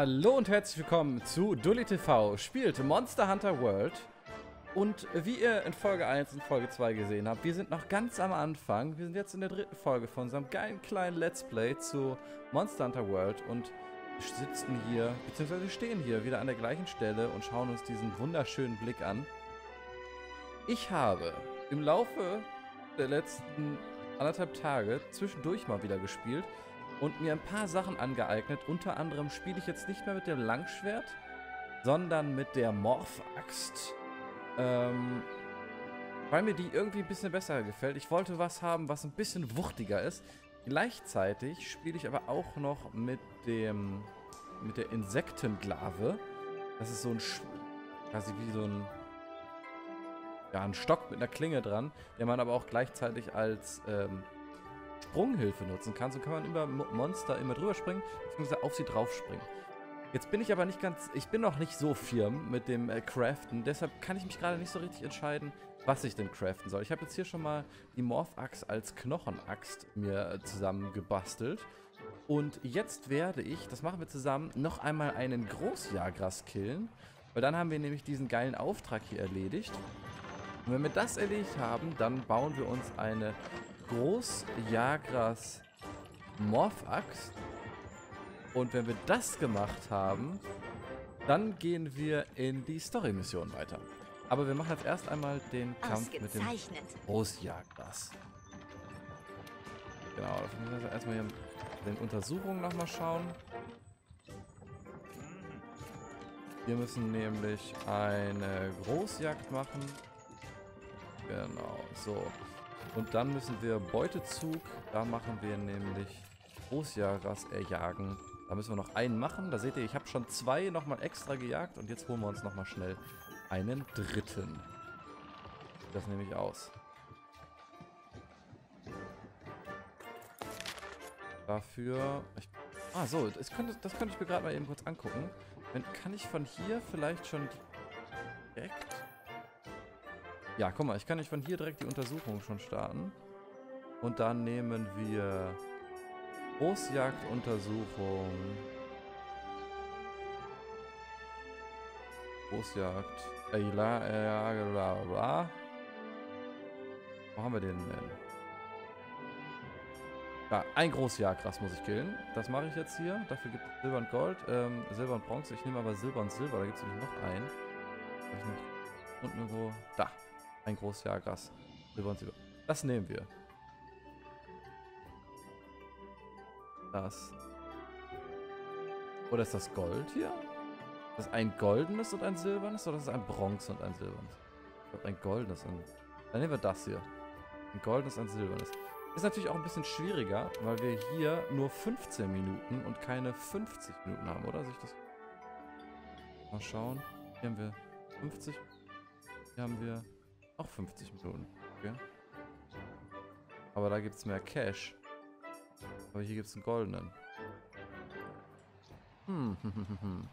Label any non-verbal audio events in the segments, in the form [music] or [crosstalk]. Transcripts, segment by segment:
Hallo und herzlich willkommen zu Dully TV spielt Monster Hunter World. Und wie ihr in Folge 1 und Folge 2 gesehen habt, wir sind noch ganz am Anfang. Wir sind jetzt in der dritten Folge von unserem geilen kleinen Let's Play zu Monster Hunter World und sitzen hier, beziehungsweise stehen hier wieder an der gleichen Stelle und schauen uns diesen wunderschönen Blick an. Ich habe im Laufe der letzten anderthalb Tage zwischendurch mal wieder gespielt und mir ein paar Sachen angeeignet. Unter anderem spiele ich jetzt nicht mehr mit dem Langschwert, sondern mit der Morph-Axt. Ähm, weil mir die irgendwie ein bisschen besser gefällt. Ich wollte was haben, was ein bisschen wuchtiger ist. Gleichzeitig spiele ich aber auch noch mit dem mit der Insektenglave. Das ist so ein quasi wie so ein ja, ein Stock mit einer Klinge dran, der man aber auch gleichzeitig als ähm, Sprunghilfe nutzen kann. So kann man über Monster immer drüber springen, beziehungsweise auf sie drauf springen. Jetzt bin ich aber nicht ganz, ich bin noch nicht so firm mit dem äh, Craften, deshalb kann ich mich gerade nicht so richtig entscheiden, was ich denn craften soll. Ich habe jetzt hier schon mal die Morph-Axt als Knochenaxt mir äh, zusammen gebastelt. Und jetzt werde ich, das machen wir zusammen, noch einmal einen Großjagras killen. Weil dann haben wir nämlich diesen geilen Auftrag hier erledigt. Und wenn wir das erledigt haben, dann bauen wir uns eine Großjagras Morph-Axt. Und wenn wir das gemacht haben, dann gehen wir in die Story-Mission weiter. Aber wir machen jetzt erst einmal den Kampf mit dem Großjagras. Genau, da müssen wir erstmal hier den Untersuchungen nochmal schauen. Wir müssen nämlich eine Großjagd machen. Genau, so. Und dann müssen wir Beutezug, da machen wir nämlich Großjagras erjagen. Da müssen wir noch einen machen. Da seht ihr, ich habe schon zwei nochmal extra gejagt und jetzt holen wir uns nochmal schnell einen dritten. Das nehme ich aus. Dafür... Ich, ah, so, das könnte, das könnte ich mir gerade mal eben kurz angucken. Wenn, kann ich von hier vielleicht schon direkt ja, guck mal, ich kann nicht von hier direkt die Untersuchung schon starten. Und dann nehmen wir Großjagduntersuchung. Großjagd. Äh, bla, äh, bla, bla. Wo haben wir den denn? Ja, ein Großjagdgras muss ich killen. Das mache ich jetzt hier. Dafür gibt es Silber und Gold. Ähm, Silber und Bronze. Ich nehme aber Silber und Silber. Da gibt es nämlich noch einen. Unten irgendwo. Da. Ein Großjagras. Silber und Silber. Das nehmen wir. Das. Oder ist das Gold hier? Ist das ein goldenes und ein silbernes? Oder ist das ein Bronze und ein silbernes? Ich glaube, ein goldenes und... Dann nehmen wir das hier. Ein goldenes und ein silbernes. Ist natürlich auch ein bisschen schwieriger, weil wir hier nur 15 Minuten und keine 50 Minuten haben, oder? Sich das... Mal schauen. Hier haben wir 50. Hier haben wir auch 50 Minuten. Okay. Aber da gibt es mehr Cash. Aber hier gibt es einen goldenen. Hm, hm, hm, hm.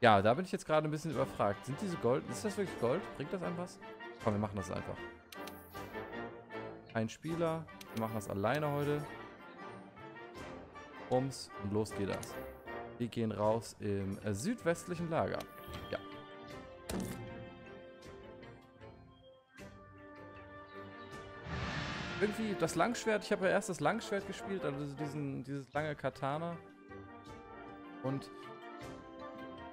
Ja, da bin ich jetzt gerade ein bisschen überfragt. Sind diese Gold... Ist das wirklich Gold? Bringt das einem was? Komm, wir machen das einfach. Ein Spieler. Wir machen das alleine heute. Bums und los geht das. Wir gehen raus im äh, südwestlichen Lager. Ja. Irgendwie das Langschwert, ich habe ja erst das Langschwert gespielt, also diesen, dieses lange Katana. Und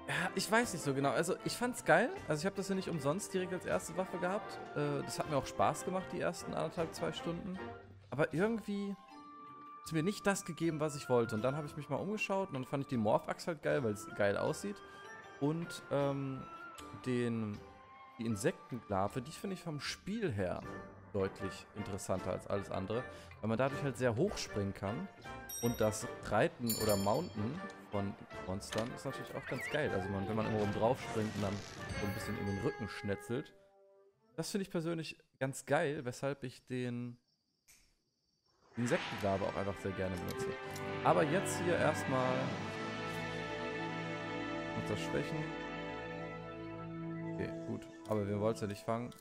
ja, ich weiß nicht so genau. Also ich fand's geil. Also ich habe das ja nicht umsonst direkt als erste Waffe gehabt. Äh, das hat mir auch Spaß gemacht, die ersten anderthalb, zwei Stunden. Aber irgendwie ist mir nicht das gegeben, was ich wollte. Und dann habe ich mich mal umgeschaut und dann fand ich die Morph-Axt halt geil, weil es geil aussieht. Und ähm, den, die Insektenglave, die finde ich vom Spiel her deutlich interessanter als alles andere, weil man dadurch halt sehr hoch springen kann. Und das Reiten oder Mounten von Monstern ist natürlich auch ganz geil. Also man, wenn man oben drauf springt und dann so ein bisschen in den Rücken schnetzelt. Das finde ich persönlich ganz geil, weshalb ich den Insektengabe auch einfach sehr gerne benutze. Aber jetzt hier erstmal unser Schwächen. Okay, gut. Aber wir wollen es ja nicht fangen.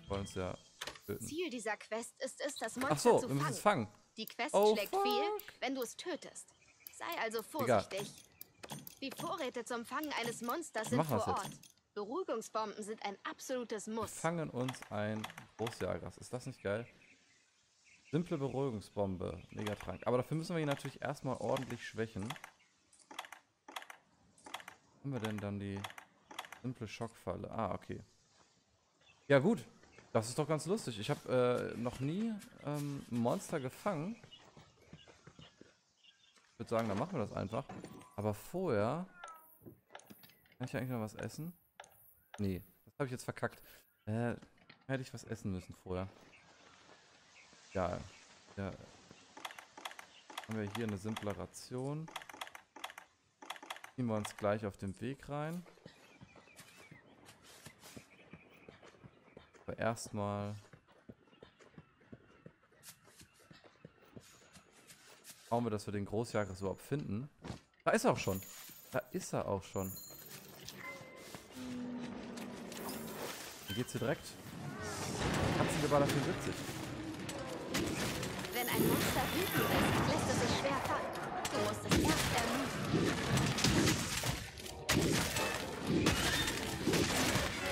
Wir wollen es ja töten. Ziel dieser Quest ist es, das Monster Ach so, zu wir müssen fangen. es fangen. Die Quest oh, schlägt fuck. fehl, wenn du es tötest. Sei also vorsichtig. Egal. Die Vorräte zum Fangen eines Monsters Wir sind vor Ort. Beruhigungsbomben sind ein absolutes Muss. fangen uns ein Großjagers. Ist das nicht geil? Simple Beruhigungsbombe. Megatrank. Aber dafür müssen wir ihn natürlich erstmal ordentlich schwächen. Haben wir denn dann die simple Schockfalle? Ah, okay. Ja gut. Das ist doch ganz lustig. Ich habe äh, noch nie ähm, Monster gefangen. Ich würde sagen, dann machen wir das einfach. Aber vorher... Kann ich eigentlich noch was essen? Nee, das habe ich jetzt verkackt. Äh, hätte ich was essen müssen vorher. Ja, ja. Haben wir hier eine simple Ration. Ziehen wir uns gleich auf den Weg rein. Aber erstmal schauen wir, dass wir den Großjagers überhaupt finden. Da ist er auch schon. Da ist er auch schon. Hier geht's hier direkt. Katzengeballer 74. Wenn ein Monster wütend ist, lässt es sich schwer fangen. Du musst es erst ermutigen.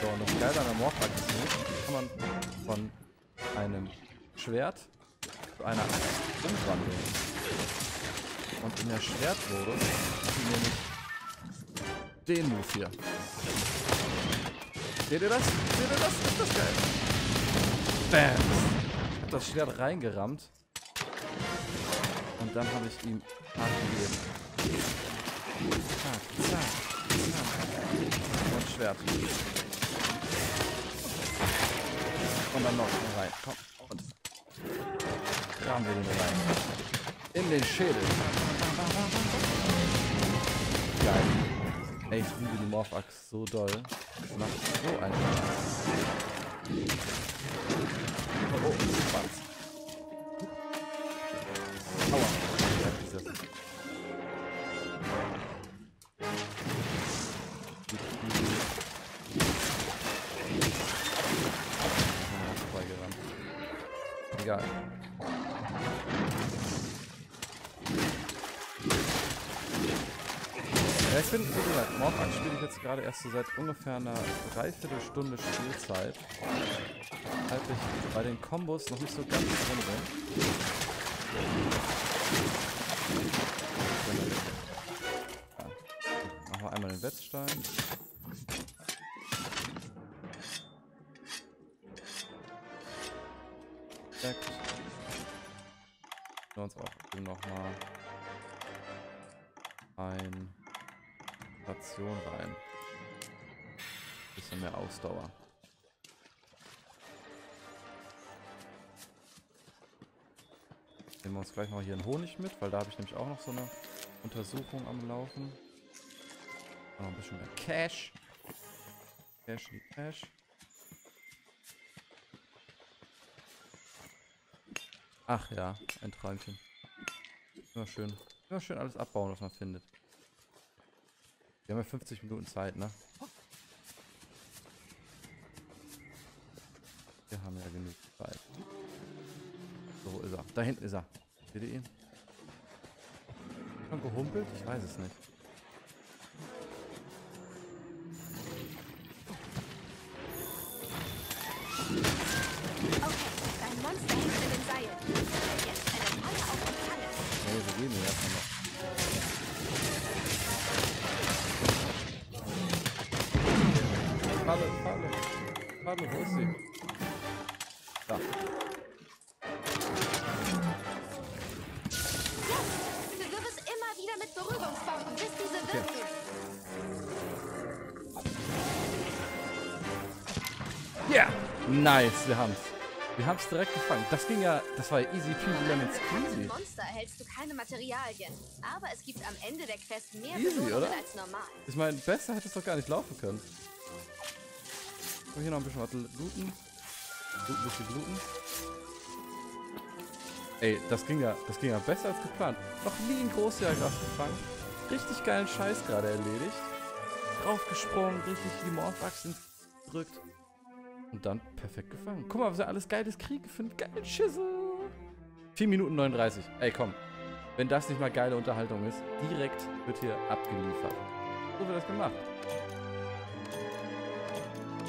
So, und das Geile an der Morphaktion kann man von einem Schwert zu einer Axt umwandeln. Und in der Schwertmodus nämlich den Move hier. Seht ihr das? Seht ihr das? Ist das geil? Bam! Hab das Schwert reingerammt. Und dann habe ich ihm hart. Zack, zack, zack. Und Schwert. Und dann noch rein. Komm. Und rahmen wir den rein. In den Schädel. Geil. Ey, ich liebe die Morph-Axt so doll. Das macht so einen Spaß. Oh, oh, Schwanz. Gerade erst so seit ungefähr einer Dreiviertelstunde Spielzeit. Halt ich bei den Kombos noch nicht so ganz drin bin. Ja. Machen wir einmal den Wetzstein. Ausdauer. Nehmen wir uns gleich mal hier einen Honig mit, weil da habe ich nämlich auch noch so eine Untersuchung am Laufen. Noch ein bisschen mehr Cash. Cash wie Cash. Ach ja, ein Träumchen. Immer schön. Immer schön alles abbauen, was man findet. Wir haben ja 50 Minuten Zeit, ne? Da hinten ist er. Seht ihr ihn? Schon gehumpelt? Ich weiß es nicht. Nice, wir haben's. Wir haben's direkt gefangen. Das ging ja, das war ja easy peasy lemon squeezy. Monster erhältst du keine Materialien. Aber es gibt am Ende der Quest mehr Easy, Belohnungen oder? als normal. Ich meine, besser hätte es doch gar nicht laufen können. So, hier noch ein bisschen was looten. Looten, bisschen looten. Ey, das ging ja, das ging ja besser als geplant. Noch nie ein Großjägergras gefangen. Richtig geilen Scheiß gerade erledigt. Draufgesprungen, richtig die Morphachsen gedrückt. Und dann perfekt gefangen. Guck mal, was wir alles geiles kriegen für einen geilen Schissel. 4 Minuten 39. Ey, komm. Wenn das nicht mal geile Unterhaltung ist, direkt wird hier abgeliefert. So wird das gemacht.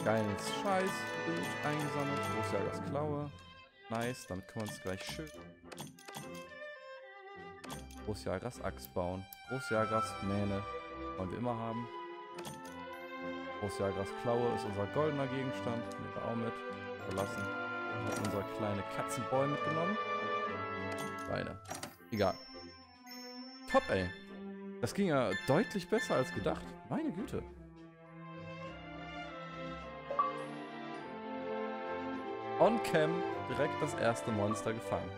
Geiles Scheiß. Bild eingesammelt. Großjagers Klaue. Nice, damit können wir uns gleich schön Großjagers Axt bauen. Großjagers Mähne wollen wir immer haben. Großjagers Klaue ist unser goldener Gegenstand. Nehmen wir auch mit. Verlassen. Hat unser kleine Katzenboy mitgenommen. Beide. Egal. Top, ey. Das ging ja deutlich besser als gedacht. Meine Güte. On Cam direkt das erste Monster gefangen.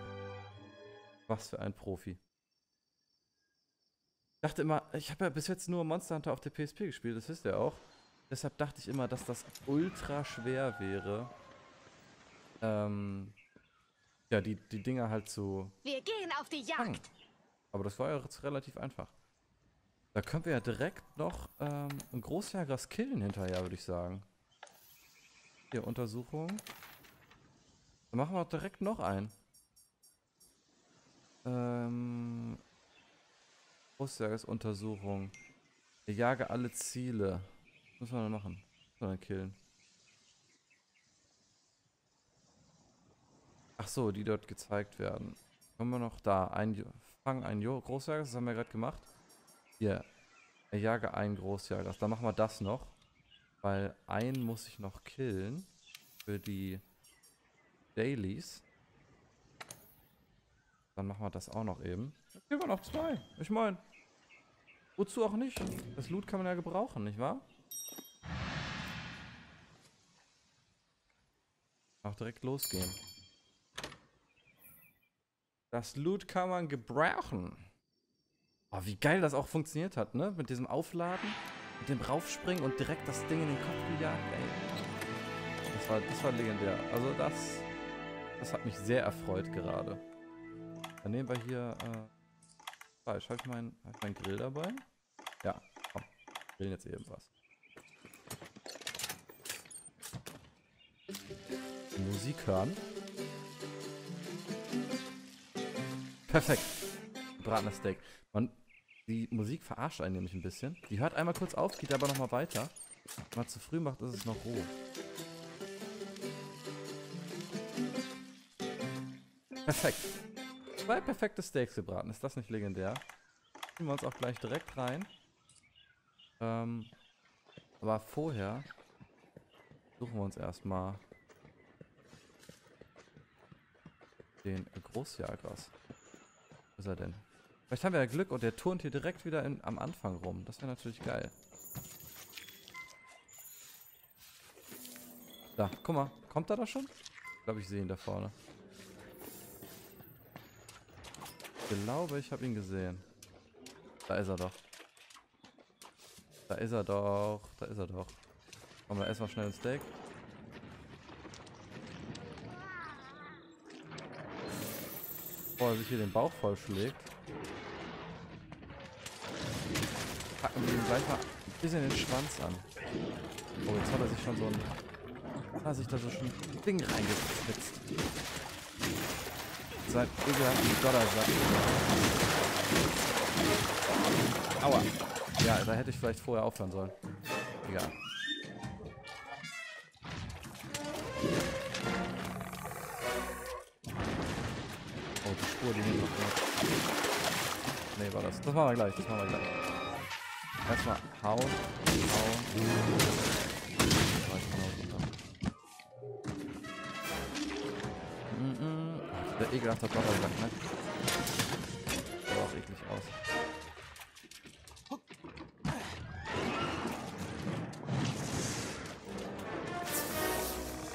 Was für ein Profi. Ich dachte immer, ich habe ja bis jetzt nur Monster Hunter auf der PSP gespielt, das wisst ihr auch. Deshalb dachte ich immer, dass das ultra schwer wäre. Ähm, ja, die, die Dinger halt zu Wir gehen auf die fangen. Jagd. Aber das war ja jetzt relativ einfach. Da können wir ja direkt noch ähm, ein Großjagers killen hinterher, würde ich sagen. Hier, Untersuchung. Dann machen wir auch direkt noch einen. Ähm, Großjagers Untersuchung. Ich jage alle Ziele. Müssen wir dann machen? Dann killen? Ach so, die dort gezeigt werden. Kommen wir noch da. Ein, fang einen jo Großjagers, das haben wir gerade gemacht. Hier. Erjage einen Großjagers. Dann machen wir das noch. Weil einen muss ich noch killen. Für die Dailies. Dann machen wir das auch noch eben. Dann kriegen wir noch zwei. Ich meine. Wozu auch nicht? Das Loot kann man ja gebrauchen, nicht wahr? Auch direkt losgehen. Das Loot kann man gebrauchen. Oh, wie geil das auch funktioniert hat, ne? Mit diesem Aufladen, mit dem Raufspringen und direkt das Ding in den Kopf gejagt, ey. Das war, das war legendär. Also das, das hat mich sehr erfreut gerade. Dann nehmen wir hier, äh, falsch, habe ich, meinen hab ich meinen Grill dabei? Ja, komm, grillen jetzt eben was. Musik hören. Perfekt. Gebratenes Steak. Man, die Musik verarscht einen nämlich ein bisschen. Die hört einmal kurz auf, geht aber nochmal weiter. Wenn man zu früh macht, ist es noch roh. Perfekt. Zwei perfekte Steaks gebraten. Ist das nicht legendär? Ziehen wir uns auch gleich direkt rein. Ähm, aber vorher suchen wir uns erstmal den Großjagers. Wo ist er denn? Vielleicht haben wir ja Glück und der turnt hier direkt wieder in, am Anfang rum. Das wäre natürlich geil. Da, guck mal. Kommt er da schon? Ich glaube, ich sehe ihn da vorne. Ich glaube, ich habe ihn gesehen. Da ist er doch. Da ist er doch. Da ist er doch. Komm, da erstmal schnell ein Steak. Bevor er sich hier den Bauch vollschlägt. Packen wir ihm gleich mal ein bisschen den Schwanz an. Oh, jetzt hat er sich schon so ein... Hat er sich da so schon ein Ding reingespitzt. Sein ekelhaften Donnersack. Aua. Ja, da hätte ich vielleicht vorher aufhören sollen. Egal. Oh, die Spur, die nehmen wir noch. Nee, war das. Das machen wir gleich, das machen wir gleich. Erstmal hauen, hauen. Mm -mm. Der ekelhafte Donnersack, ne? Sieht auch eklig aus.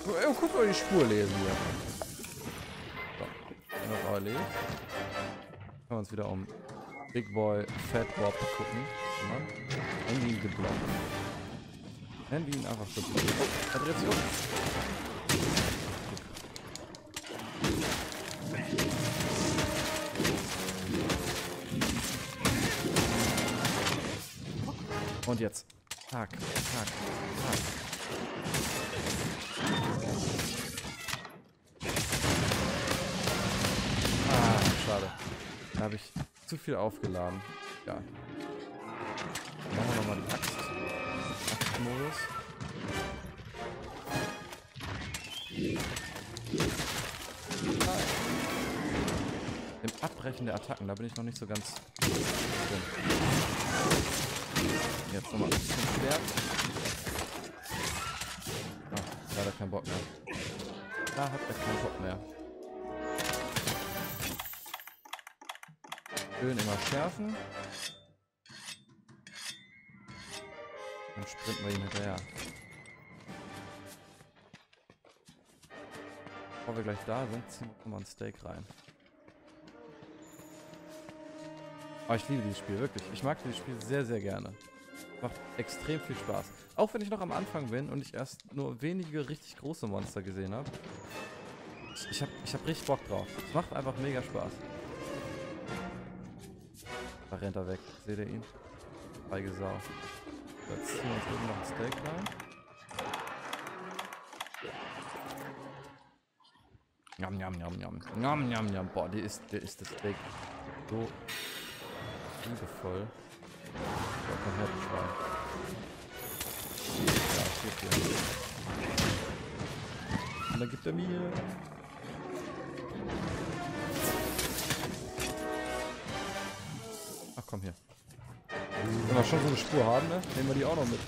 Oh, guck mal die Spur lesen hier. Wir erledigt. Können wir uns wieder um Big Boy Fat Bob gucken. Mann. Handy geblockt. Handy ihn einfach geblockt. Oh, er dreht sich um. Und jetzt. Tack, tack, tack. habe ich zu viel aufgeladen. Ja. Machen wir nochmal die Axt. Axtmodus. Im Abbrechen der Attacken, da bin ich noch nicht so ganz drin. Jetzt nochmal ein bisschen Schwert. Ah, leider keinen Bock mehr. Da hat er keinen Bock mehr. Schön immer schärfen. Dann sprinten wir ihm hinterher. Bevor wir gleich da sind, ziehen wir mal ein Steak rein. Aber ich liebe dieses Spiel, wirklich. Ich mag dieses Spiel sehr, sehr gerne. Macht extrem viel Spaß. Auch wenn ich noch am Anfang bin und ich erst nur wenige richtig große Monster gesehen habe. Ich, ich habe ich hab richtig Bock drauf. Es macht einfach mega Spaß. Da rennt er weg. Seht ihr ihn? Feige Sau. Jetzt ziehen wir uns eben noch ein Steak rein. Njam, njam, njam, njam. Njam, njam, njam. Boah, der ist, der ist das Steak so liebevoll. So, komm her, du Schwein. Ja, steht hier. Und dann gibt er mir. Komm hier. Wenn wir schon so eine Spur haben, ne? Nehmen wir die auch noch mit.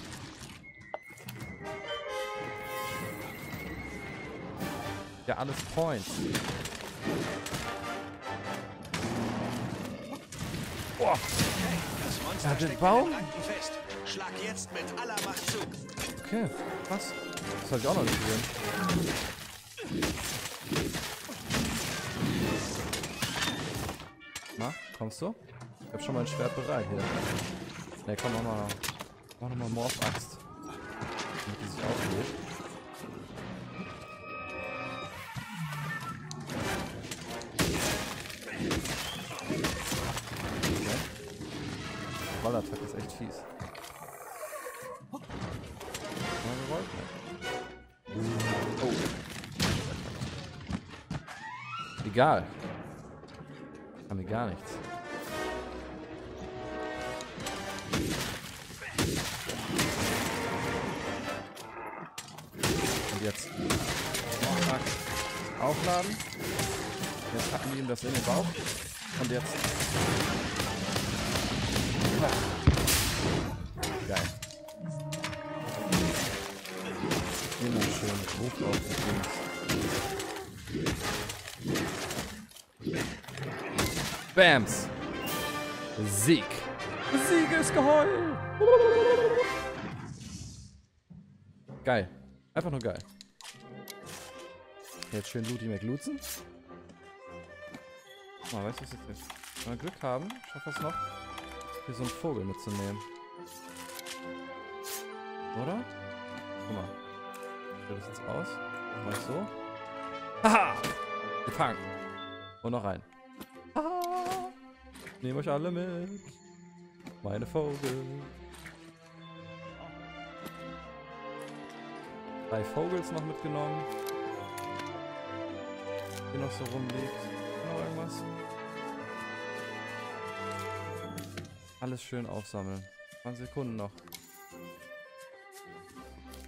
Ja, alles Points. Boah, Das Monster Ja, den Baum? Schlag jetzt mit aller Macht zu. okay, krass. Das habe ich auch noch nicht gesehen. Na, kommst du? Ich hab schon mal ein Schwert bereit hier. Ne, komm, mach mal. Mach nochmal Morph-Axt. Damit die sich auflädt. Okay. Rollattacke ist echt fies. Mal gewollt, ne? Oh. Egal. Kann mir gar nichts. Das in den Bauch. Und jetzt. Geil. Immer schön Druck auf die Dings. Bams. Sieg. Siegesgeheul. Geil. Einfach nur geil. Jetzt schön Looty McLutzen. Mal, weißt du, was jetzt ist? Wenn wir Glück haben, schaffen es noch, hier so einen Vogel mitzunehmen. Oder? Guck mal. Wie sieht das jetzt aus? Mach ich so. Haha! Gefangen. Und noch rein. Haha! Nehmt euch alle mit. Meine Vogel. Drei Vogels noch mitgenommen. Hier noch so rumliegt. Noch irgendwas? Alles schön aufsammeln. 20 Sekunden noch.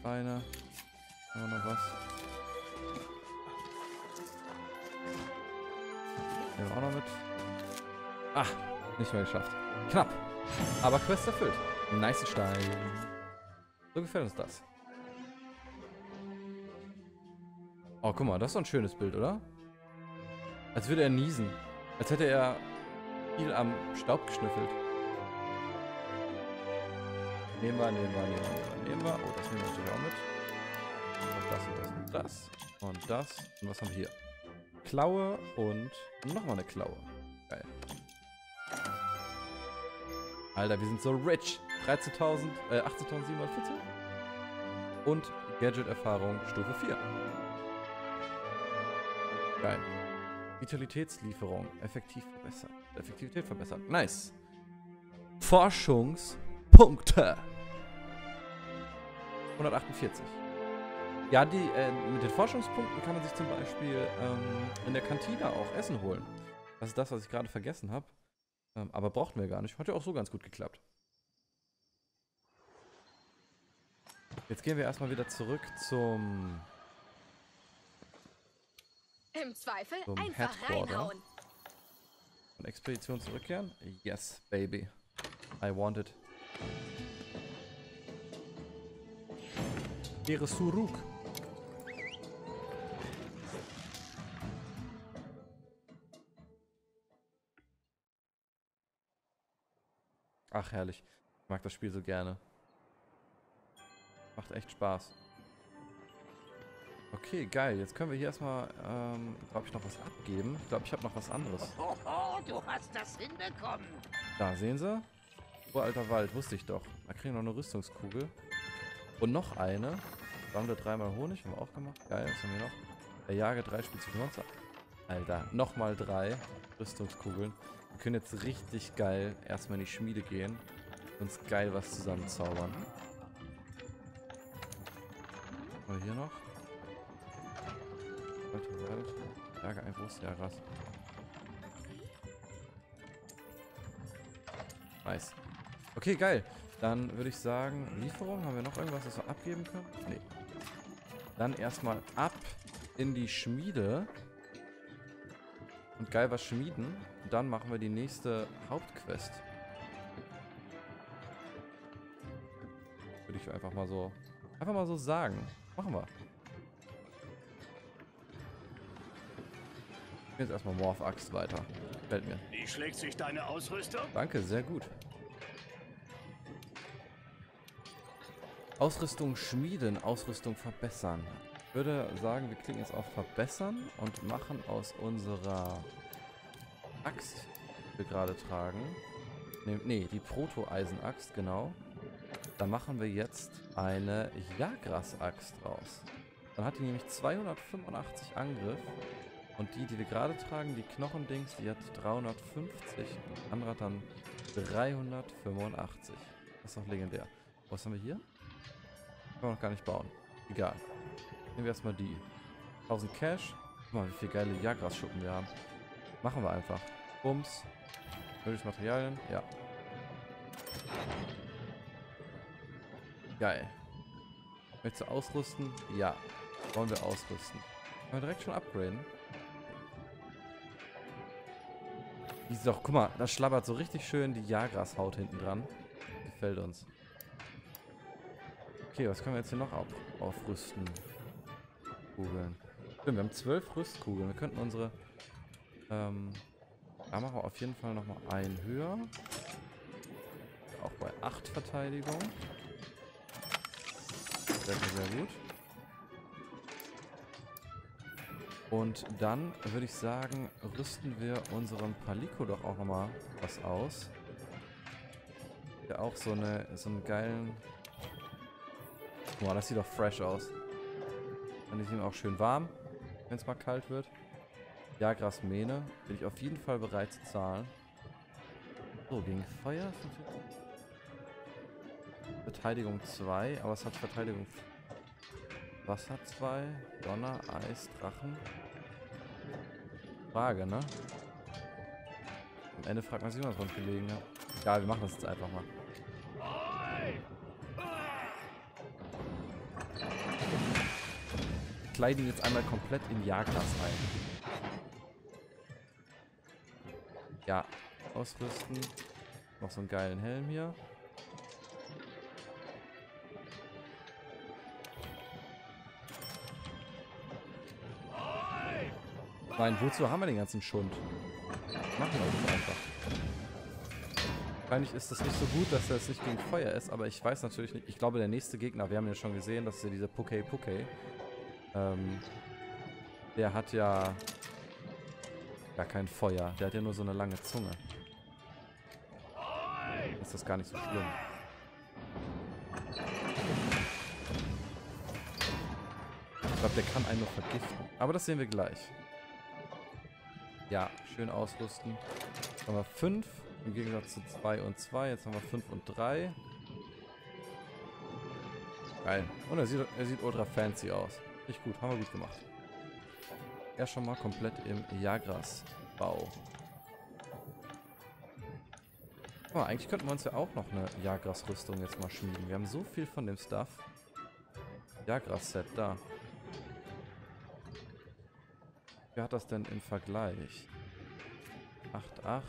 Eine. Haben wir noch was? Nehmen wir auch noch mit. Ah, nicht mehr geschafft. Knapp. Aber Quest erfüllt. Nice Stein. So gefällt uns das. Oh, guck mal, das ist doch ein schönes Bild, oder? Als würde er niesen. Als hätte er viel am Staub geschnüffelt. Nehmen wir, nehmen wir, nehmen wir, nehmen wir. Oh, das nehmen wir natürlich auch mit. Und das und das und das. Und das. Und was haben wir hier? Klaue und nochmal eine Klaue. Geil. Alter, wir sind so rich. 13.000, äh, 18.714. Und Gadget-Erfahrung Stufe 4. Geil. Vitalitätslieferung. Effektiv verbessert. Effektivität verbessert. Nice. Forschungspunkte. 148. Ja, die, äh, mit den Forschungspunkten kann man sich zum Beispiel ähm, in der Kantine auch Essen holen. Das ist das, was ich gerade vergessen habe. Ähm, aber brauchten wir gar nicht. Hat ja auch so ganz gut geklappt. Jetzt gehen wir erstmal wieder zurück zum Im Zweifel Zum einfach Headquarter. reinhauen. Und Expedition zurückkehren? Yes, baby. I want it. Kehre zurück. Ach, herrlich. Ich mag das Spiel so gerne. Macht echt Spaß. Okay, geil. Jetzt können wir hier erstmal, ähm, glaube ich, noch was abgeben. Ich glaube, ich habe noch was anderes. Hoho, du hast das hinbekommen. Da, sehen Sie? Uralter Wald, wusste ich doch. Da kriegen wir noch eine Rüstungskugel. Und noch eine. Sammle dreimal Honig, haben wir auch gemacht. Geil, was haben wir noch? Erjage drei spezifische Monster. Alter, nochmal drei Rüstungskugeln. Wir können jetzt richtig geil erstmal in die Schmiede gehen. Und uns geil was zusammenzaubern. Was haben wir hier noch? Alter Wald. Jage ein Wurstjagras. Nice. Okay, geil. Dann würde ich sagen, Lieferung. Haben wir noch irgendwas, was wir abgeben können? Nee. Dann erstmal ab in die Schmiede. Und geil was schmieden. Und dann machen wir die nächste Hauptquest. Würde ich einfach mal so, einfach mal so sagen. Machen wir. Jetzt erstmal Morph-Axt weiter. Gefällt mir. Wie schlägt sich deine Ausrüstung? Danke, sehr gut. Ausrüstung schmieden, Ausrüstung verbessern. Ich würde sagen, wir klicken jetzt auf verbessern und machen aus unserer Axt, die wir gerade tragen, ne, nee, die Proto-Eisenaxt, genau. Da machen wir jetzt eine Jagras-Axt raus. Dann hat die nämlich 285 Angriff und die, die wir gerade tragen, die Knochendings, die hat 350. Die andere hat dann 385. Das ist doch legendär. Was haben wir hier? Können wir noch gar nicht bauen. Egal. Nehmen wir erstmal die. 1000 Cash. Guck mal, wie viele geile Jagras-Schuppen wir haben. Machen wir einfach. Bums. Mögliches Materialien. Ja. Geil. Möchtest du ausrüsten? Ja. Wollen wir ausrüsten. Können wir direkt schon upgraden? Ist doch, guck mal, da schlabbert so richtig schön die Jagras-Haut hinten dran. Gefällt uns. Okay, was können wir jetzt hier noch auf, aufrüsten? Kugeln. Stimmt, wir haben zwölf Rüstkugeln. Wir könnten unsere... Ähm, da machen wir auf jeden Fall nochmal einen höher. Auch bei 8 Verteidigung. Sehr, sehr gut. Und dann würde ich sagen, rüsten wir unserem Palico doch auch nochmal was aus. Der auch so, eine, so einen geilen... Boah, das sieht doch fresh aus. Dann ist ihm auch schön warm, wenn es mal kalt wird. Jagras Mähne bin ich auf jeden Fall bereit zu zahlen. So, gegen Feuer. Verteidigung 2, aber es hat Verteidigung... Wasser 2, Donner, Eis, Drachen. Frage, ne? Am Ende fragt man sich, was uns gelegen hat. Egal, wir machen das jetzt einfach mal. Kleiden jetzt einmal komplett in Jagras ein. Ja, ausrüsten. Noch so einen geilen Helm hier. Nein, wozu haben wir den ganzen Schund? Machen wir das einfach. Wahrscheinlich ist das nicht so gut, dass er es nicht gegen Feuer ist, aber ich weiß natürlich nicht. Ich glaube, der nächste Gegner, wir haben ja schon gesehen, das ist ja dieser Puke Puke. Ähm, der hat ja gar kein Feuer. Der hat ja nur so eine lange Zunge. Ist das gar nicht so schlimm. Ich glaube, der kann einen noch vergiften. Aber das sehen wir gleich. Ja, schön ausrüsten. Jetzt haben wir 5 im Gegensatz zu 2 und 2. Jetzt haben wir 5 und 3. Geil. Und er sieht, er sieht ultra fancy aus. Richtig gut, haben wir gut gemacht. Er schon mal komplett im Jagras-Bau. Oh, eigentlich könnten wir uns ja auch noch eine Jagras-Rüstung jetzt mal schmieden. Wir haben so viel von dem Stuff. Jagras-Set, da. Wer hat das denn im Vergleich? 8, 8.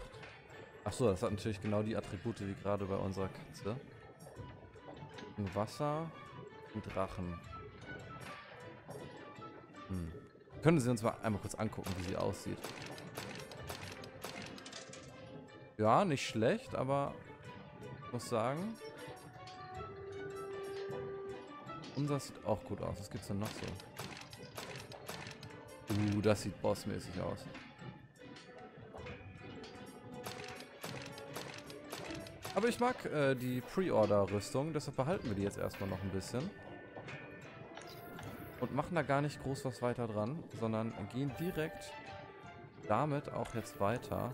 Achso, das hat natürlich genau die Attribute wie gerade bei unserer Katze. Ein Wasser und Drachen. Hm. Können Sie uns mal einmal kurz angucken, wie sie aussieht. Ja, nicht schlecht, aber muss sagen, unser sieht auch gut aus. Was gibt's denn noch so? Uh, das sieht bossmäßig aus. Aber ich mag äh, die Pre-Order-Rüstung, deshalb behalten wir die jetzt erstmal noch ein bisschen. Und machen da gar nicht groß was weiter dran, sondern gehen direkt damit auch jetzt weiter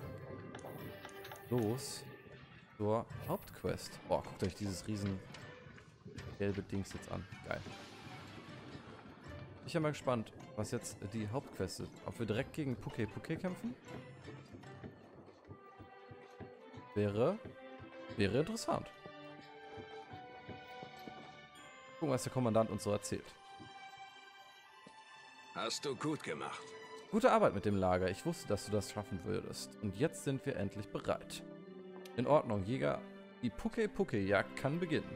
los zur Hauptquest. Boah, guckt euch dieses riesen gelbe Dings jetzt an. Geil. Ich bin mal gespannt, was jetzt die Hauptquest ist. Ob wir direkt gegen Puke Puke kämpfen? Wäre, wäre interessant. Gucken, was der Kommandant uns so erzählt. Hast du gut gemacht. Gute Arbeit mit dem Lager. Ich wusste, dass du das schaffen würdest. Und jetzt sind wir endlich bereit. In Ordnung, Jäger. Die Puke-Puke-Jagd kann beginnen.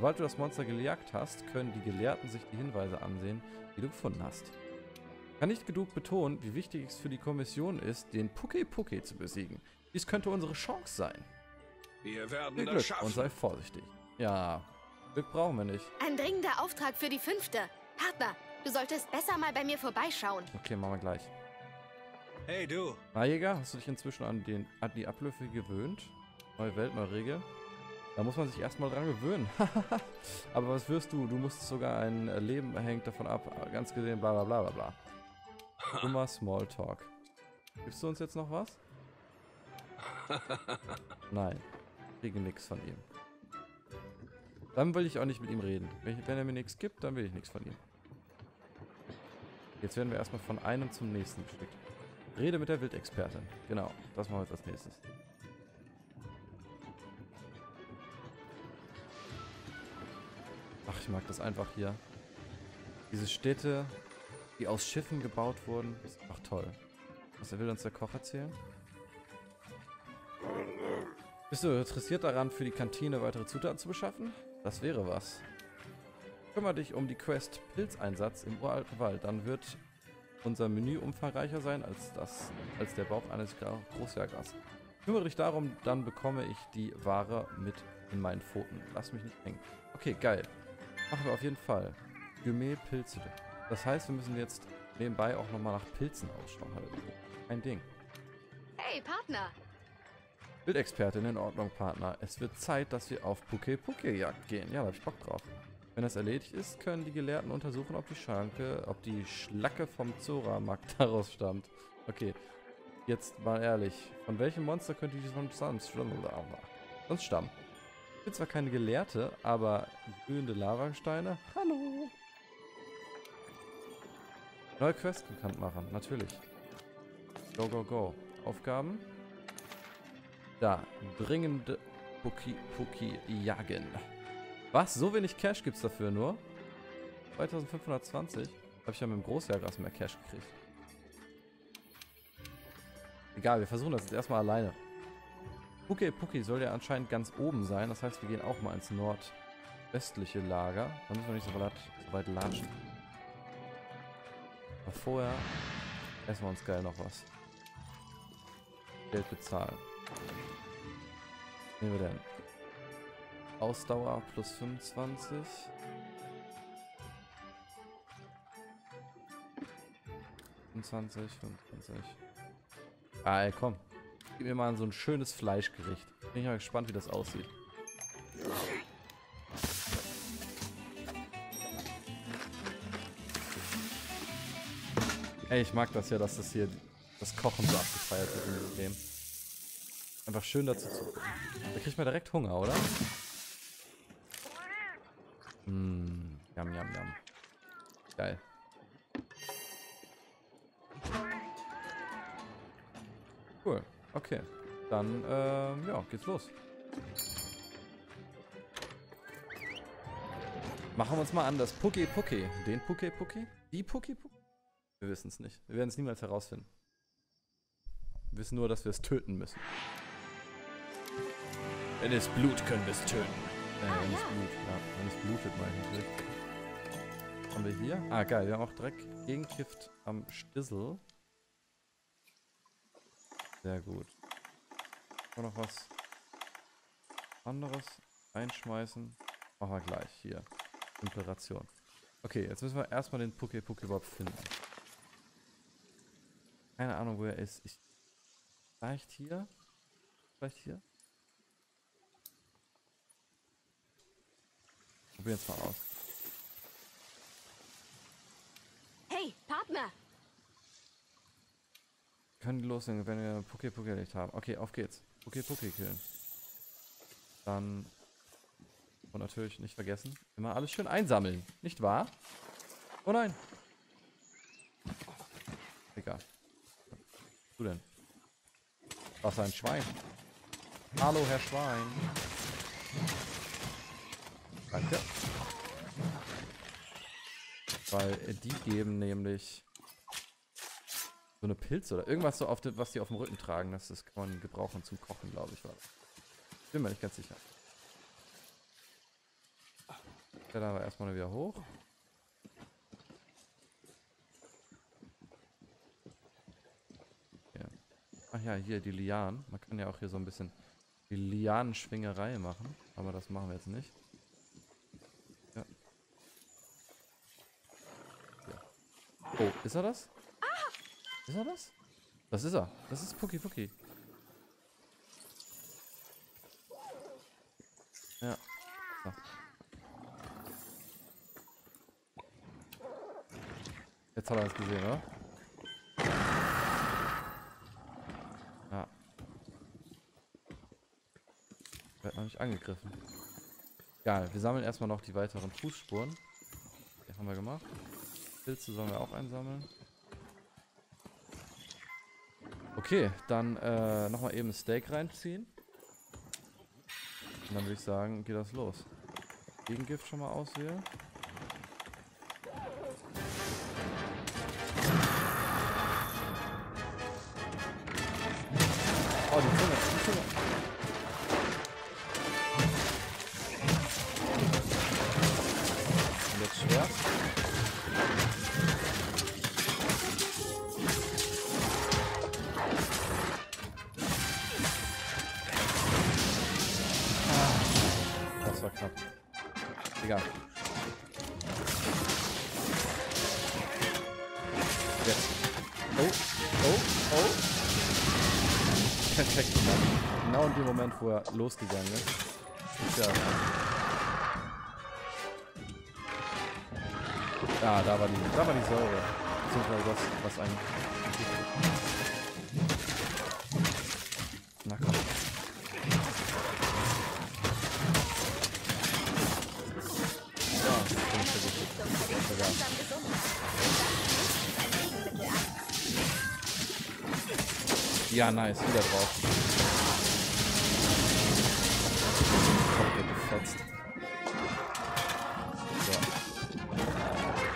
Sobald du das Monster gejagt hast, können die Gelehrten sich die Hinweise ansehen, die du gefunden hast. Ich kann nicht genug betonen, wie wichtig es für die Kommission ist, den Puke-Puke zu besiegen. Dies könnte unsere Chance sein. Wir werden Viel das Glück schaffen. und sei vorsichtig. Ja, Glück brauchen wir nicht. Ein dringender Auftrag für die fünfte. Partner, du solltest besser mal bei mir vorbeischauen. Okay, machen wir gleich. Hey du, Na, Jäger, hast du dich inzwischen an, den, an die Abläufe gewöhnt? Neue Welt, neue Regel. Da muss man sich erstmal dran gewöhnen. [laughs] Aber was wirst du? Du musst sogar ein Leben hängt davon ab. Ganz gesehen, bla bla bla bla bla. [laughs] Dummer Smalltalk. Gibst du uns jetzt noch was? [laughs] Nein. Ich kriege nichts von ihm. Dann will ich auch nicht mit ihm reden. Wenn, wenn er mir nichts gibt, dann will ich nichts von ihm. Jetzt werden wir erstmal von einem zum nächsten geschickt. Rede mit der Wildexpertin. Genau, das machen wir jetzt als nächstes. Ach, ich mag das einfach hier. Diese Städte, die aus Schiffen gebaut wurden, ist einfach toll. Was will uns der Koch erzählen? Bist du interessiert daran, für die Kantine weitere Zutaten zu beschaffen? Das wäre was. Kümmere dich um die Quest Pilzeinsatz im uralten Wald, dann wird unser Menü umfangreicher sein als das, als der Bauch eines Großjägers. Kümmere dich darum, dann bekomme ich die Ware mit in meinen Pfoten. Lass mich nicht hängen. Okay, geil. Machen wir auf jeden Fall. Gourmet Pilze. Das heißt, wir müssen jetzt nebenbei auch nochmal nach Pilzen Ausschau halten. Kein Ding. Hey, Partner. Bildexpertin in Ordnung, Partner. Es wird Zeit, dass wir auf Puke-Puke-Jagd gehen. Ja, da hab ich Bock drauf. Wenn das erledigt ist, können die Gelehrten untersuchen, ob die Schranke, ob die Schlacke vom Zora-Markt [laughs] daraus stammt. Okay, jetzt mal ehrlich. Von welchem Monster könnte die von sonst stammen? Ich bin zwar keine Gelehrte, aber glühende Lavasteine? Hallo! Neue Quest bekannt machen, natürlich. Go, go, go. Aufgaben? Da, dringende Puki Puki jagen. Was? So wenig Cash gibt's dafür nur? 2520? Habe ich ja mit dem Großjäger mehr Cash gekriegt. Egal, wir versuchen das jetzt erstmal alleine. Puki Puki soll ja anscheinend ganz oben sein. Das heißt, wir gehen auch mal ins nordwestliche Lager. Da müssen wir nicht so weit, so weit latschen. Aber vorher essen wir uns geil noch was. Geld bezahlen. Was nehmen wir denn? Ausdauer plus 25. Fünfundzwanzig, 25. Ah, ey, komm. Gib mir mal so ein schönes Fleischgericht. Bin ich mal gespannt, wie das aussieht. Ey, ich mag das ja, dass das hier das Kochen so abgefeiert wird in diesem Game. Einfach schön dazu zu. Da kriegt man direkt Hunger, oder? Mmm, yum, yum, yum. Geil. Cool, okay. Dann, ähm, ja, geht's los. Machen wir uns mal an das Puki Puki. Den Puki Puki? Die Puki Puki? Wir wissen es nicht. Wir werden es niemals herausfinden. Wir wissen nur, dass wir es töten müssen. Wenn es Blut, können wir es töten. Äh, wenn es Blut, ja. Wenn es blutet, meine ich. Haben wir hier? Ah, geil. Wir haben auch direkt Gegengift am Stissel. Sehr gut. Kann noch was anderes einschmeißen? Machen wir gleich. Hier. Temperation. Okay, jetzt müssen wir erstmal den Pokéball finden. Keine Ahnung, wo er ist. Ich, vielleicht hier? Vielleicht hier? Probieren es mal aus. Hey, Partner! Können die loslegen, wenn wir Poké Poké nicht haben. Okay, auf geht's. Poké Poké killen. Dann. Und natürlich nicht vergessen, immer alles schön einsammeln. Nicht wahr? Oh nein. Was du denn? Was ein Schwein. Hallo, Herr Schwein. Danke. Weil äh, die geben nämlich so eine Pilze oder irgendwas so auf dem, was die auf dem Rücken tragen. Das, das kann man gebrauchen zum Kochen, glaube ich. War. Bin mir nicht ganz sicher. Dann aber erstmal wieder hoch. Ja. Ach ja, hier die Lianen. Man kann ja auch hier so ein bisschen die Lianenschwingerei machen. Aber das machen wir jetzt nicht. Ja. Oh, ist er das? Ist er das? Das ist er. Das ist Puki Puki. Ja. So. Jetzt hat er es gesehen, oder? Ja. Wird noch nicht angegriffen. Egal, wir sammeln erstmal noch die weiteren Fußspuren. Die haben wir gemacht. Pilze sollen wir auch einsammeln. Okay, dann äh, nochmal eben ein Steak reinziehen. Und dann würde ich sagen, geht das los. Gegengift schon mal auswählen. Losgegangen ist. ist ja. Ja, da war die, da war die Säure. Beziehungsweise das, was ein. Na komm. Ja. Ja, nice, wieder drauf. Gefetzt. So.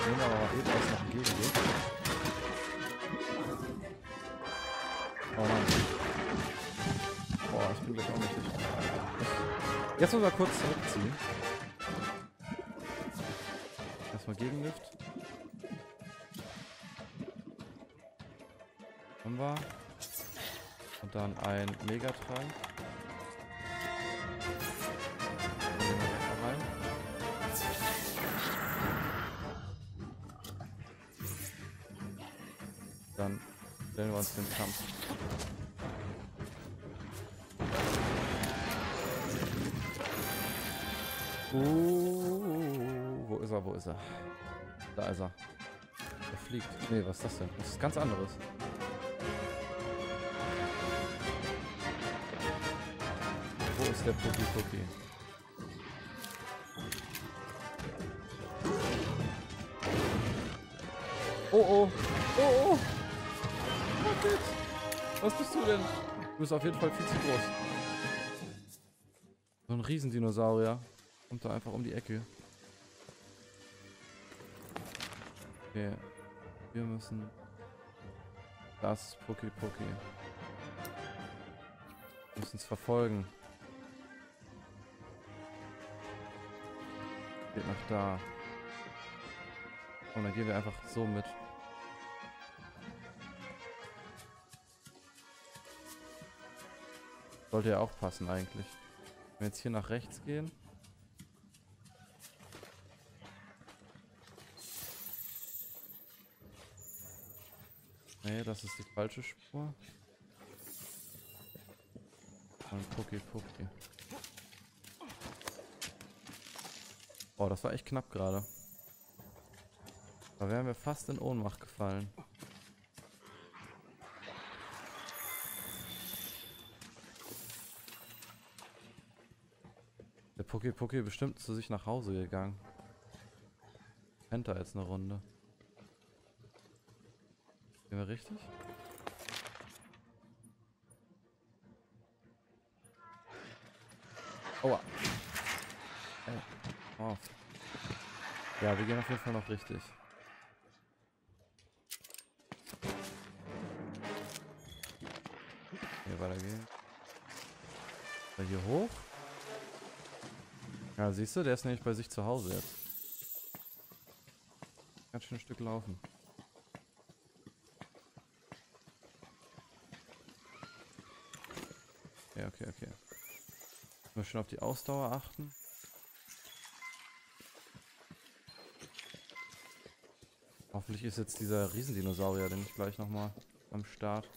Nehmen wir aber eben erst noch ein Gegengift. Oh nein. Boah, ich bin gleich auch nicht. Jetzt müssen wir kurz zurückziehen. Erstmal Gegenlift. Haben wir. Und dann ein Megatrank. Den Kampf. Uh, wo ist er, wo ist er? Da ist er. Er fliegt. Nee, was ist das denn? Das ist ganz anderes. Wo ist der Puki Puki? Oh oh! Oh oh! Rocket! Was bist du denn? Du bist auf jeden Fall viel zu groß. So ein Riesendinosaurier. Kommt da einfach um die Ecke. Okay. Wir müssen. Das ist Puki Puki. Wir müssen es verfolgen. Geht nach da. Und dann gehen wir einfach so mit. Sollte ja auch passen eigentlich. Wenn wir jetzt hier nach rechts gehen. Nee, das ist die falsche Spur. Und Pucki Pucki. Oh, das war echt knapp gerade. Da wären wir fast in Ohnmacht gefallen. Pucki Pucki bestimmt zu sich nach Hause gegangen. Pennt jetzt eine Runde. Gehen wir richtig? Aua. Ey. Oh. Ja, wir gehen auf jeden Fall noch richtig. Hier weitergehen. Hier hoch? Ja, siehst du, der ist nämlich bei sich zu Hause jetzt. Ganz schön ein Stück laufen. Ja, okay, okay. Müssen wir schon auf die Ausdauer achten. Hoffentlich ist jetzt dieser Riesendinosaurier, den ich gleich nochmal am Start.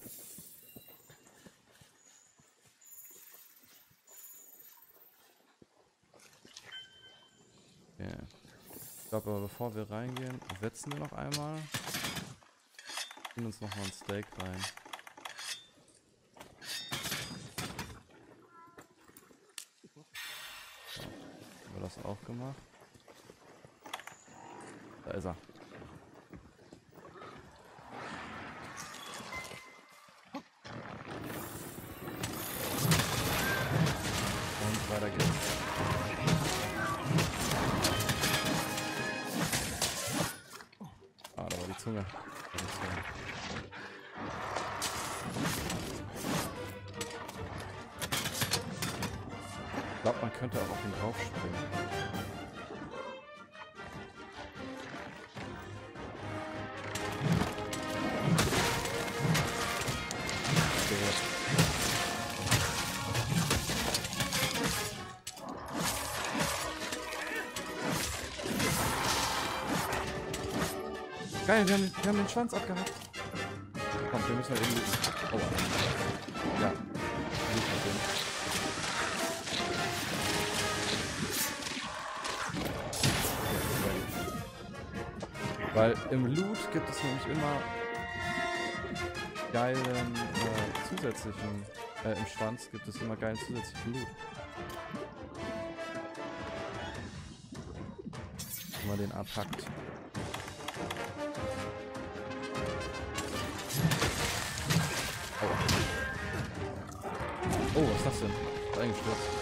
Okay. Ich glaube aber bevor wir reingehen, wetzen wir noch einmal. Ziehen uns nochmal ein Steak rein. Haben wir das auch gemacht? Da ist er. Geil, wir haben, wir haben den Schwanz abgehackt. Komm, wir müssen halt irgendwie... Oh, ja. Weil im Loot gibt es nämlich immer geilen äh, zusätzlichen, äh, im Schwanz gibt es immer geilen zusätzlichen Loot. Wenn man den abhackt. Eingestürzt.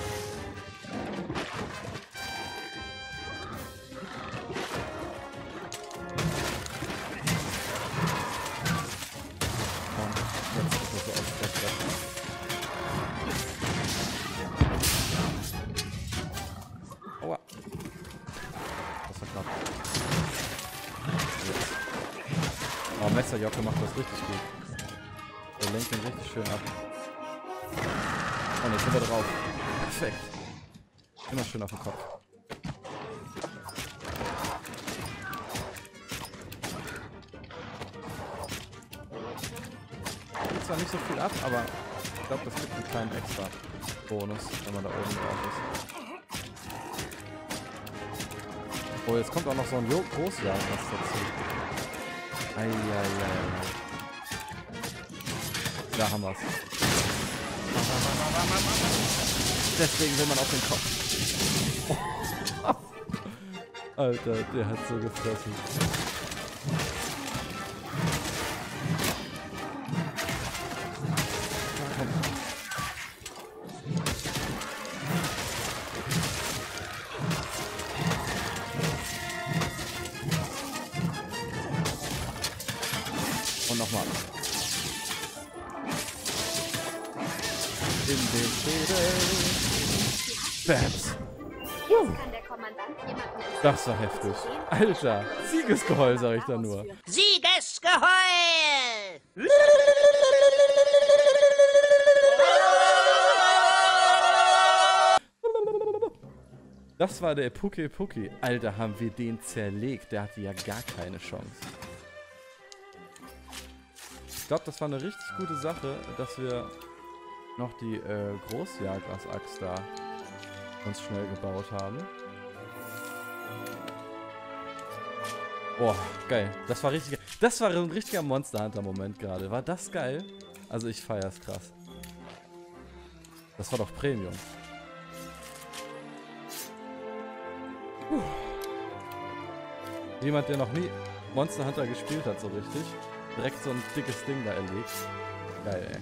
Auf den Kopf. Gibt zwar nicht so viel ab, aber ich glaube, das gibt einen kleinen extra Bonus, wenn man da oben drauf ist. Oh, jetzt kommt auch noch so ein Jo Großjagd was dazu. Eieiei. Da haben wir's. Deswegen will man auf den Kopf. Alter, der hat so gefressen. War heftig. Alter, Siegesgeheul, sag ich da nur. Siegesgeheul! Das war der Puki Puki. Alter, haben wir den zerlegt. Der hatte ja gar keine Chance. Ich glaube, das war eine richtig gute Sache, dass wir noch die äh, Großjagras-Axt da uns schnell gebaut haben. Boah, geil. Das war richtig. Das war ein richtiger Monster Hunter-Moment gerade. War das geil? Also ich feier's krass. Das war doch Premium. Jemand, der noch nie Monster Hunter gespielt hat, so richtig. Direkt so ein dickes Ding da erlegt. Geil, ey.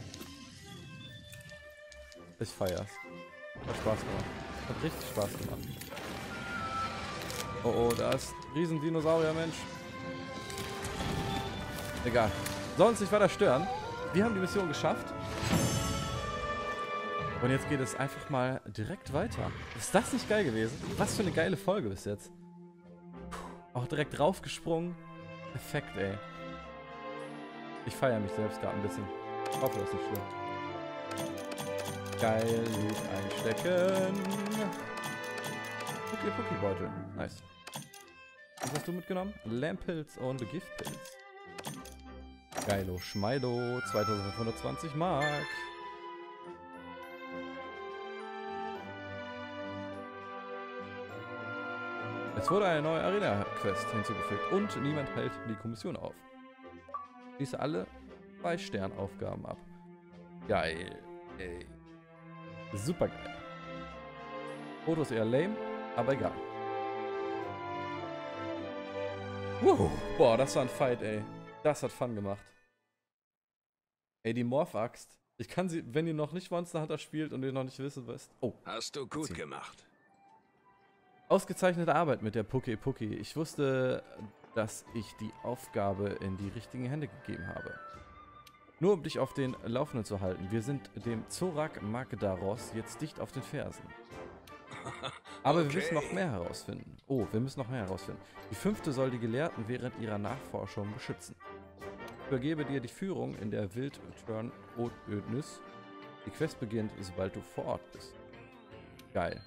Ich feier's. Hat Spaß gemacht. Hat richtig Spaß gemacht. Oh, oh, da ist ein riesen Dinosaurier, Mensch. Egal. Uns nicht weiter stören. Wir haben die Mission geschafft. Und jetzt geht es einfach mal direkt weiter. Ist das nicht geil gewesen? Was für eine geile Folge bis jetzt. Puh, auch direkt draufgesprungen. Perfekt, ey. Ich feiere mich selbst gerade ein bisschen. Ich hoffe, das ist nicht schlimm. Geil, Lied einstecken. Pucki Pucki Beutel. Nice. Was hast du mitgenommen? Lamppilz und Giftpilz. Geilo Schmeido. 2520 Mark. Es wurde eine neue Arena-Quest hinzugefügt und niemand hält die Kommission auf. Schließe alle zwei Sternaufgaben ab. Geil. Ey. Super geil. Fotos eher lame, aber egal. Wow. Boah, das war ein Fight, ey. Das hat Fun gemacht. Ey, die Morph-Axt. Ich kann sie, wenn ihr noch nicht Monster Hunter spielt und ihr noch nicht wisst, was. Oh, Hast du gut gemacht. Ausgezeichnete Arbeit mit der Puki Puki. Ich wusste, dass ich die Aufgabe in die richtigen Hände gegeben habe. Nur um dich auf den Laufenden zu halten. Wir sind dem Zorak Magdaros jetzt dicht auf den Fersen. [laughs] Aber wir müssen noch Okay. mehr herausfinden. Oh, wir müssen noch mehr herausfinden. Die fünfte soll die Gelehrten während ihrer Nachforschung beschützen. Ich übergebe dir die Führung in der Wildturn-Ödnis. Die Quest beginnt, sobald du vor Ort bist. Geil.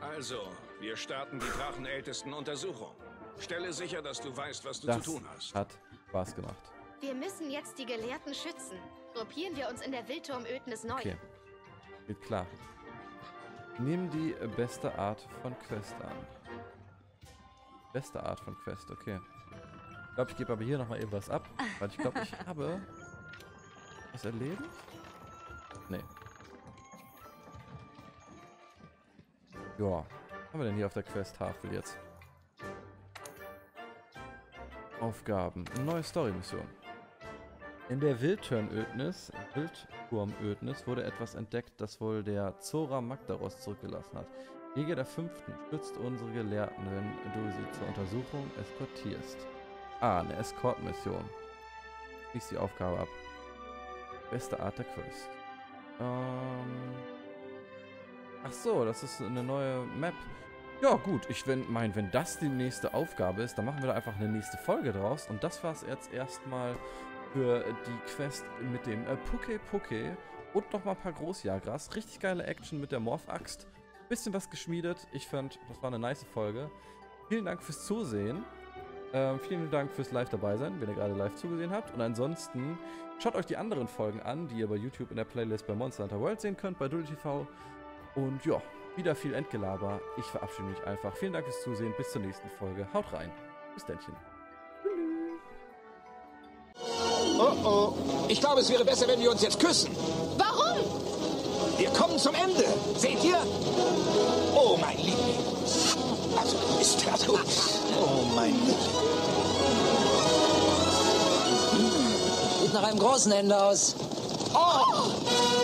Also, wir starten die drachenältesten Untersuchung. Stelle sicher, dass du weißt, was du Das zu tun hast. hat Spaß gemacht. Wir müssen jetzt die Gelehrten schützen. Gruppieren wir uns in der Wildturmödnis neu. Okay. Geht klar. Nimm die beste Art von Quest an. Beste Art von Quest, okay. Ich glaube, ich gebe aber hier nochmal eben was ab. Weil ich glaube, ich [laughs] habe was erledigt. Nee. Ja. Was haben wir denn hier auf der Quest-Tafel jetzt? Aufgaben. Neue Story-Mission. In der Wildturnödnis, Wildturmödnis, wurde etwas entdeckt, das wohl der Zora Magdaros zurückgelassen hat. Jäger der Fünften stützt unsere Gelehrten, wenn du sie zur Untersuchung eskortierst. Ah, eine Escort-Mission. Schließ die Aufgabe ab. Beste Art der Quest. Ähm. Ach so, das ist eine neue Map. Ja, gut, ich meine, wenn das die nächste Aufgabe ist, dann machen wir da einfach eine nächste Folge draus. Und das war es jetzt erstmal für die Quest mit dem äh, Puke Puke und nochmal ein paar Großjagras. Richtig geile Action mit der Morph-Axt. Bisschen was geschmiedet. Ich fand, das war eine nice Folge. Vielen Dank fürs Zusehen. Ähm, vielen Dank fürs Live dabei sein, wenn ihr gerade live zugesehen habt. Und ansonsten schaut euch die anderen Folgen an, die ihr bei YouTube in der Playlist bei Monster Hunter World sehen könnt, bei Dully TV. Und ja, wieder viel Endgelaber. Ich verabschiede mich einfach. Vielen Dank fürs Zusehen. Bis zur nächsten Folge. Haut rein. Bis dennchen. Oh. Ich glaube, es wäre besser, wenn wir uns jetzt küssen. Warum? Wir kommen zum Ende. Seht ihr? Oh, mein Liebling. Also, ist das gut. Oh, mein Liebling. Sieht nach einem großen Ende aus. Oh!